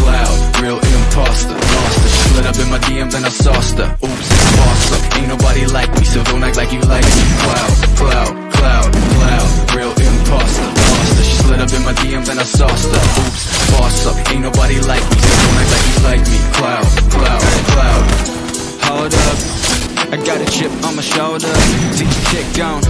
Cloud, real imposter Lost her, she slid up in my DMs and I sauced her. Oops, boss up, ain't nobody like me So don't act like you like me. Cloud, cloud, cloud, cloud Real imposter Lost her, she slid up in my DMs and I sauced her. Oops, boss up, ain't nobody like me So don't act like you like me. Cloud, cloud, cloud. Hold up. I got a chip on my shoulder. See you kick down